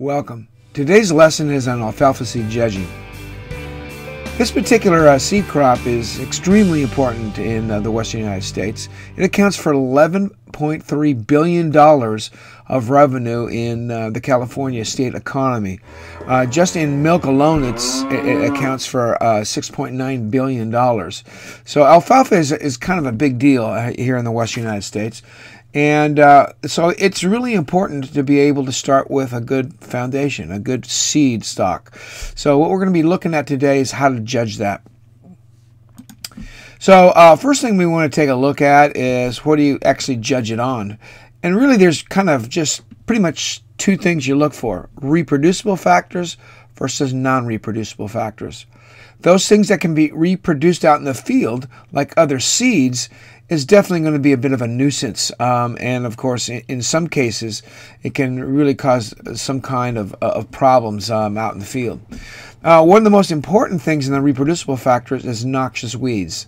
Welcome. Today's lesson is on alfalfa seed judging. This particular uh, seed crop is extremely important in uh, the western United States. It accounts for $11.3 billion of revenue in uh, the California state economy. Uh, just in milk alone, it's, it, accounts for uh, $6.9 billion. So alfalfa is, is kind of a big deal uh, here in the western United States. And uh, so it's really important to be able to start with a good foundation, a good seed stock. So what we're going to be looking at today is how to judge that. So uh, first thing we want to take a look at is what do you actually judge it on? And really there's kind of just pretty much two things you look for. Reproducible factors versus non-reproducible factors. Those things that can be reproduced out in the field, like other seeds, is definitely going to be a bit of a nuisance. Um, and of course, in, in, some cases, it can really cause some kind of, uh, of problems um, out in the field. Uh, one of the most important things in the reproducible factors is noxious weeds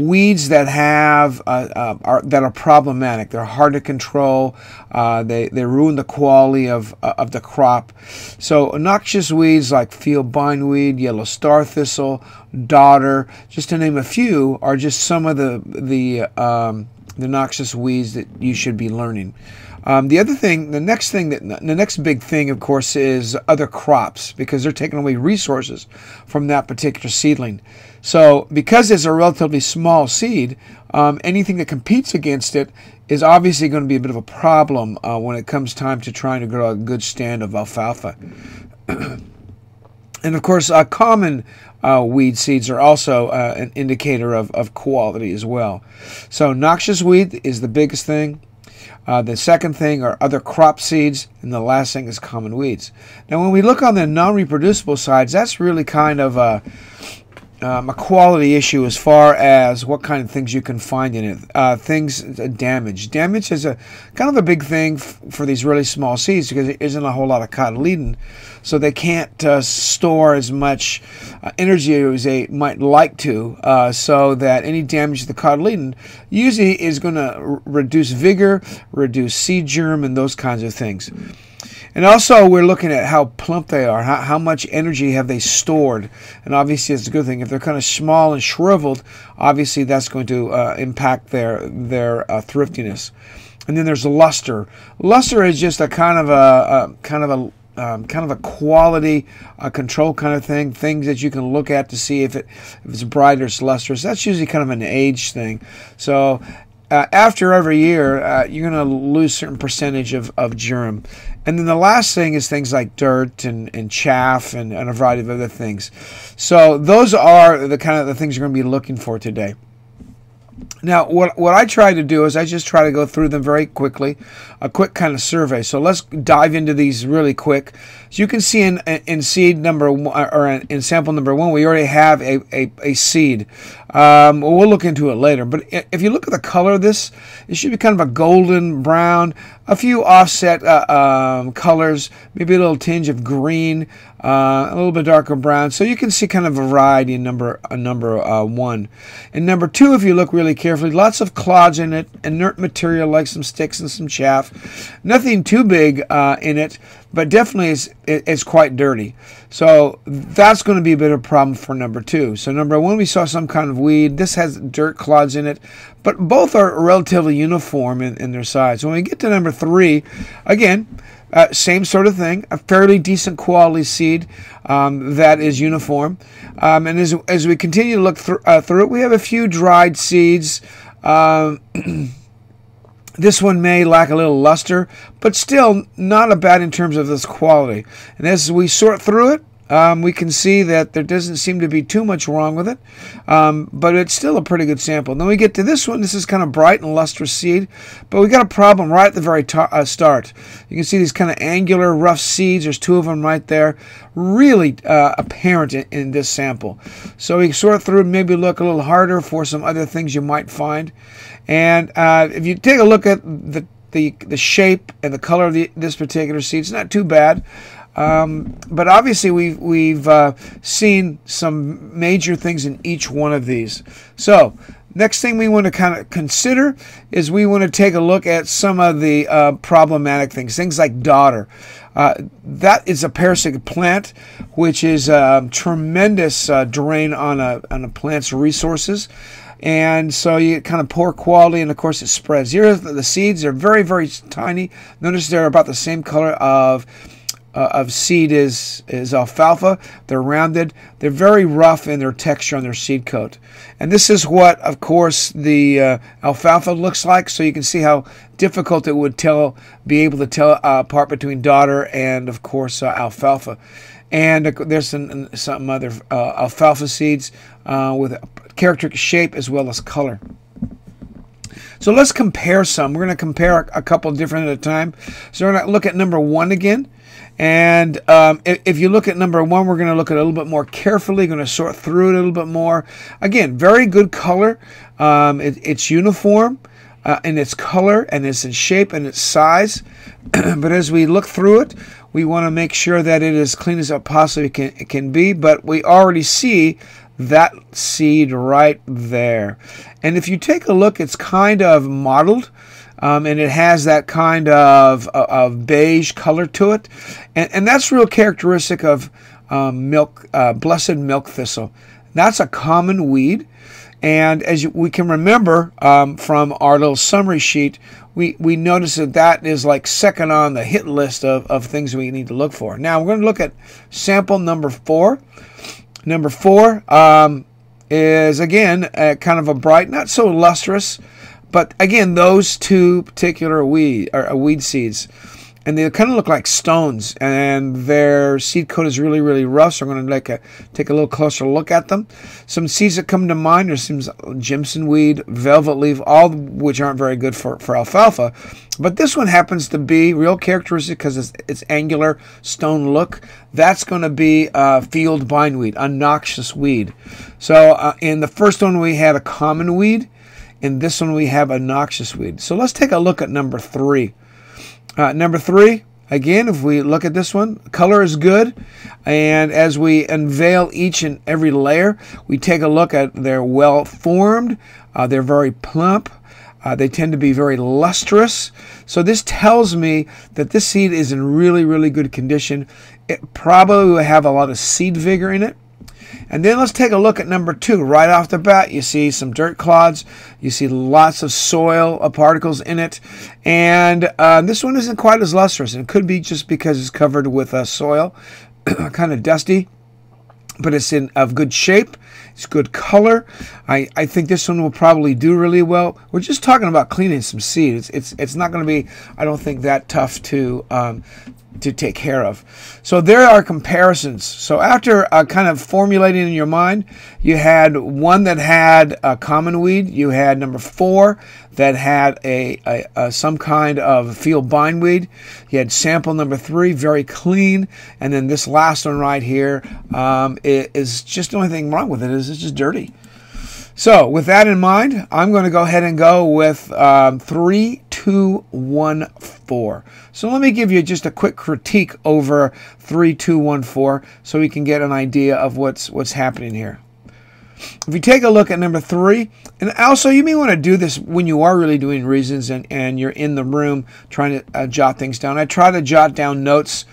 weeds that have uh, uh, are, that are problematic. They're hard to control. Uh, they they ruin the quality of uh, of the crop. So noxious weeds like field bindweed, yellow star thistle, dodder, just to name a few, are just some of the the um, the noxious weeds that you should be learning. Um, the other thing, the next thing that the next big thing, of course, is other crops because they're taking away resources from that particular seedling. So, because it's a relatively small seed, um, anything that competes against it is obviously going to be a bit of a problem uh, when it comes time to trying to grow a good stand of alfalfa. and of course, uh, common uh, weed seeds are also uh, an indicator of, of quality as well. So, noxious weed is the biggest thing. Uh, the second thing are other crop seeds, and the last thing is common weeds. Now, when we look on the non-reproducible sides, that's really kind of a, um, a quality issue as far as what kind of things you can find in it. Uh, things uh, damage. Damage is a kind of a big thing for these really small seeds because there isn't a whole lot of cotyledon, so they can't uh, store as much uh, energy as they might like to. Uh, so that any damage to the cotyledon usually is going to reduce vigor, reduce seed germ, and those kinds of things. And also, we're looking at how plump they are, how, how much energy have they stored. And obviously, it's a good thing. If they're kind of small and shriveled, obviously that's going to uh, impact their their uh, thriftiness. And then there's luster. Luster is just a kind of a, a kind of a um, kind of a quality uh, control kind of thing, things that you can look at to see if it if it's bright or it's lustrous. That's usually kind of an age thing. So uh, after every year, uh, you're going to lose certain percentage of, of germ. And then the last thing is things like dirt and, and chaff and, and a variety of other things. So those are the kind of the things you're going to be looking for today. Now, what, what I try to do is I just try to go through them very quickly, a quick kind of survey. So let's dive into these really quick. So you can see in, in seed number one, or in sample number one, we already have a, a, a seed. Um, we'll look into it later. But if you look at the color of this, it should be kind of a golden brown, a few offset uh, um, colors, maybe a little tinge of green, uh, a little bit darker brown. So you can see kind of a variety in number uh, number uh, one. And number two, if you look really carefully, lots of clods in it, inert material like some sticks and some chaff. Nothing too big uh, in it, but definitely it's, it's quite dirty. So that's going to be a bit of a problem for number two. So number one, we saw some kind of weed. This has dirt clods in it, but both are relatively uniform in, in their size. When we get to number three, again, uh, same sort of thing, a fairly decent quality seed um, that is uniform. Um, and as, as we continue to look th uh, through it, we have a few dried seeds. Um, This one may lack a little luster, but still not a bad in terms of this quality. And as we sort through it, um, we can see that there doesn't seem to be too much wrong with it, um, but it's still a pretty good sample. Then we get to this one. This is kind of bright and lustrous seed, but we got a problem right at the very uh, start. You can see these kind of angular, rough seeds. There's two of them right there, really uh, apparent in, in, this sample. So we sort through and maybe look a little harder for some other things you might find. And uh, if you take a look at the the, the shape and the color of the, this particular seed, it's not too bad. Um, but obviously, we've we've uh, seen some major things in each one of these. So next thing we want to kind of consider is we want to take a look at some of the uh, problematic things, things like dodder. Uh, that is a parasitic plant, which is a tremendous uh, drain on a, on a plant's resources. And so you get kind of poor quality, and of course it spreads. Here, the seeds are very, very tiny. Notice they're about the same color of uh, of seed is is alfalfa. They're rounded. They're very rough in their texture on their seed coat. And this is what, of course, the uh, alfalfa looks like. So you can see how difficult it would tell, be able to tell uh, apart between dodder and, of course, uh, alfalfa. And there's some, some other uh, alfalfa seeds uh, with characteristic shape as well as color. So let's compare some. We're going to compare a couple different at a time. So we're going to look at number one again. And um, if, if, you look at number one, we're going to look at a little bit more carefully, going to sort through it a little bit more. Again, very good color. Um, it, it's uniform uh, in its color and its in shape and its size. but as we look through it, we want to make sure that it is clean as it possibly can, it can be. But we already see that seed right there. And if you take a look, it's kind of mottled. Um, and it has that kind of, of beige color to it. And, and that's real characteristic of um, milk, uh, blessed milk thistle. That's a common weed. And as we can remember um, from our little summary sheet, we, we notice that that is like second on the hit list of, of things we need to look for. Now we're going to look at sample number four. Number four um, is again kind of a bright, not so lustrous, but again, those two particular weed are weed seeds, and they kind of look like stones, and their seed coat is really, really rough. So I'm going to like a, take a little closer look at them. Some seeds that come to mind are some Jimson weed, velvet leaf, all which aren't very good for, for alfalfa. But this one happens to be real characteristic because it's, it's angular stone look. That's going to be uh, field bindweed, a noxious weed. So uh, in the first one we had a common weed. In this one, we have a noxious weed. So let's take a look at number three. Uh, number three, again, if we look at this one, color is good. And as we unveil each and every layer, we take a look at they're well formed, uh, they're very plump. Uh, they tend to be very lustrous. So this tells me that this seed is in really, really good condition. It probably will have a lot of seed vigor in it. And then let's take a look at number two. Right off the bat, you see some dirt clods. You see lots of soil uh, particles in it. And uh, this one isn't quite as lustrous. It could be just because it's covered with uh, soil, kind of dusty. But it's in of good shape. It's good color. I, I think this one will probably do really well. We're just talking about cleaning some seed. It's it's, it's not going to be, I don't think, that tough to um, to take care of. So there are comparisons. So after uh, kind of formulating in your mind, you had one that had a common weed. You had number four that had a, a, a some kind of field bindweed. You had sample number three, very clean, and then this last one right here um, is just the only thing wrong with it is it's just dirty. So with that in mind, I'm going to go ahead and go with um, 3214. So let me give you just a quick critique over 3214 so we can get an idea of what's what's happening here. If you take a look at number three, and also you may want to do this when you are really doing reasons and, and you're in the room trying to uh, jot things down. I try to jot down notes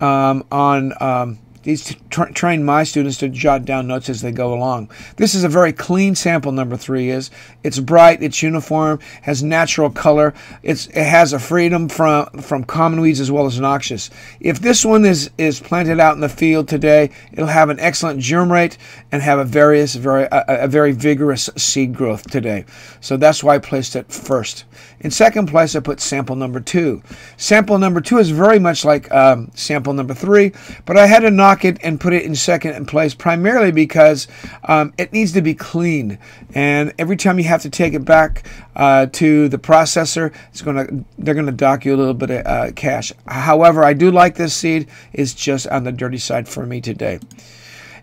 um, on um, these tra train my students to jot down notes as they go along. This is a very clean sample. Number three is it's bright, it's uniform, has natural color. It's it has a freedom from from common weeds as well as noxious. If this one is is planted out in the field today, it'll have an excellent germ rate and have a various very a, a very vigorous seed growth today. So that's why I placed it first. In second place, I put sample number two. Sample number two is very much like um, sample number three, but I had to knock it and put it in second place primarily because um, it needs to be clean. And every time you have to take it back uh, to the processor, it's gonna they're gonna dock you a little bit of uh, cash. However, I do like this seed. It's just on the dirty side for me today.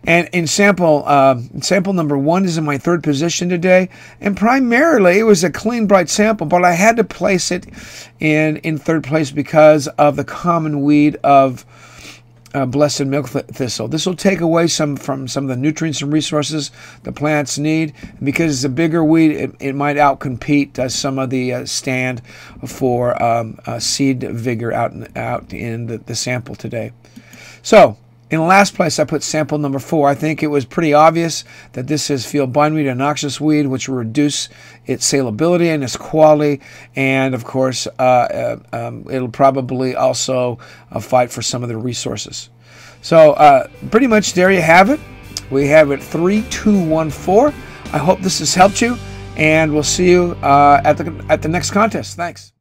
And in sample, uh, sample number one is in my third position today. And primarily, it was a clean, bright sample, but I had to place it in, in third place because of the common weed of uh, blessed milk thistle. This will take away some from some of the nutrients and resources the plants need. And because it's a bigger weed, it, it might outcompete uh, some of the uh, stand for um, uh, seed vigor out in, out in the, the sample today. So in the last place, I put sample number four. I think it was pretty obvious that this is field bindweed, a noxious weed, which will reduce its salability and its quality. And of course, uh, uh, um, it'll probably also uh, fight for some of the resources. So, uh, pretty much there you have it. We have it 3214. I hope this has helped you, and we'll see you uh, at, the, at the next contest. Thanks.